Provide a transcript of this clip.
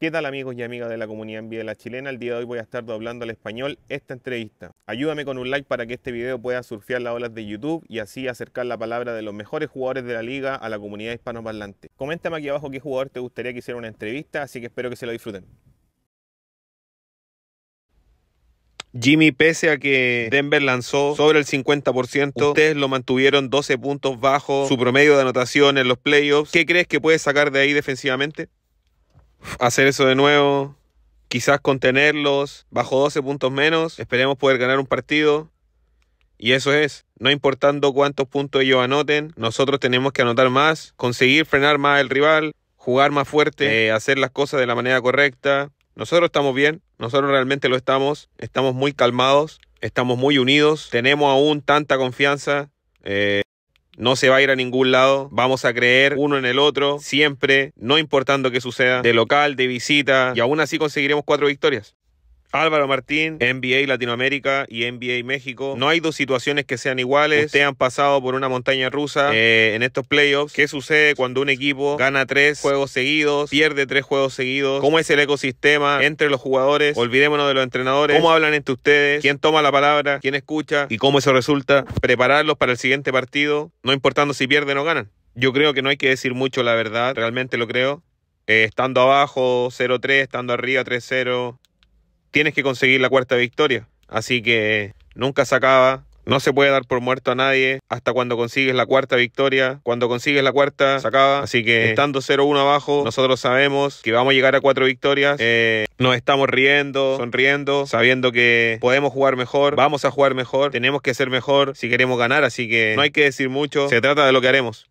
¿Qué tal amigos y amigas de la comunidad en la chilena? El día de hoy voy a estar doblando al español esta entrevista. Ayúdame con un like para que este video pueda surfear las olas de YouTube y así acercar la palabra de los mejores jugadores de la liga a la comunidad hispanoparlante. Coméntame aquí abajo qué jugador te gustaría que hiciera una entrevista, así que espero que se lo disfruten. Jimmy, pese a que Denver lanzó sobre el 50%, ustedes lo mantuvieron 12 puntos bajo su promedio de anotación en los playoffs. ¿Qué crees que puedes sacar de ahí defensivamente? Hacer eso de nuevo, quizás contenerlos bajo 12 puntos menos, esperemos poder ganar un partido. Y eso es, no importando cuántos puntos ellos anoten, nosotros tenemos que anotar más, conseguir frenar más al rival, jugar más fuerte, eh, hacer las cosas de la manera correcta. Nosotros estamos bien, nosotros realmente lo estamos, estamos muy calmados, estamos muy unidos, tenemos aún tanta confianza. Eh, no se va a ir a ningún lado, vamos a creer uno en el otro, siempre, no importando qué suceda, de local, de visita, y aún así conseguiremos cuatro victorias. Álvaro Martín, NBA Latinoamérica y NBA México. No hay dos situaciones que sean iguales. Ustedes han pasado por una montaña rusa eh, en estos playoffs. ¿Qué sucede cuando un equipo gana tres juegos seguidos, pierde tres juegos seguidos? ¿Cómo es el ecosistema entre los jugadores? Olvidémonos de los entrenadores. ¿Cómo hablan entre ustedes? ¿Quién toma la palabra? ¿Quién escucha? ¿Y cómo eso resulta? Prepararlos para el siguiente partido, no importando si pierden o ganan. Yo creo que no hay que decir mucho la verdad, realmente lo creo. Eh, estando abajo 0-3, estando arriba 3-0, tienes que conseguir la cuarta victoria. Así que nunca se acaba. No se puede dar por muerto a nadie hasta cuando consigues la cuarta victoria. Cuando consigues la cuarta, se acaba. Así que estando 0-1 abajo, nosotros sabemos que vamos a llegar a cuatro victorias. Eh, nos estamos riendo, sonriendo, sabiendo que podemos jugar mejor, vamos a jugar mejor, tenemos que ser mejor si queremos ganar. Así que no hay que decir mucho, se trata de lo que haremos.